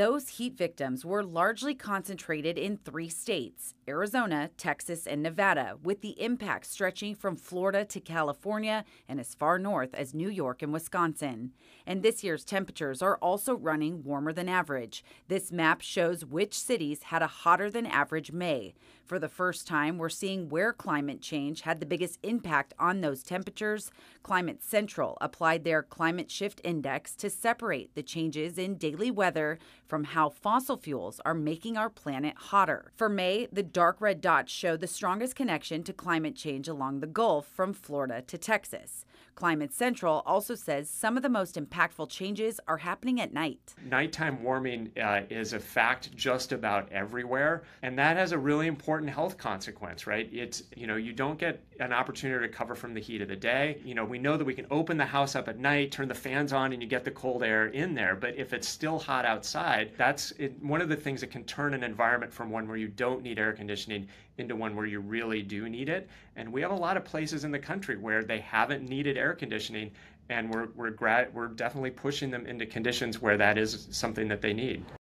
Those heat victims were largely concentrated in three states Arizona, Texas, and Nevada, with the impact stretching from Florida to California and as far north as New York and Wisconsin. And this year's temperatures are also running warmer than average. This map shows which cities had a hotter than average May. For the first time, we're seeing where climate change had the biggest impact on those temperatures. Climate Central applied their Climate Shift Index to separate the changes in daily weather from how fossil fuels are making our planet hotter. For May, the dark red dots show the strongest connection to climate change along the Gulf from Florida to Texas. Climate Central also says some of the most impactful changes are happening at night. Nighttime warming uh, is a fact just about everywhere, and that has a really important health consequence, right? It's, you know, you don't get an opportunity to cover from the heat of the day. You know, we know that we can open the house up at night, turn the fans on, and you get the cold air in there, but if it's still hot outside, that's it, one of the things that can turn an environment from one where you don't need air conditioning into one where you really do need it. And we have a lot of places in the country where they haven't needed air conditioning, and we're we're gra- we're definitely pushing them into conditions where that is something that they need.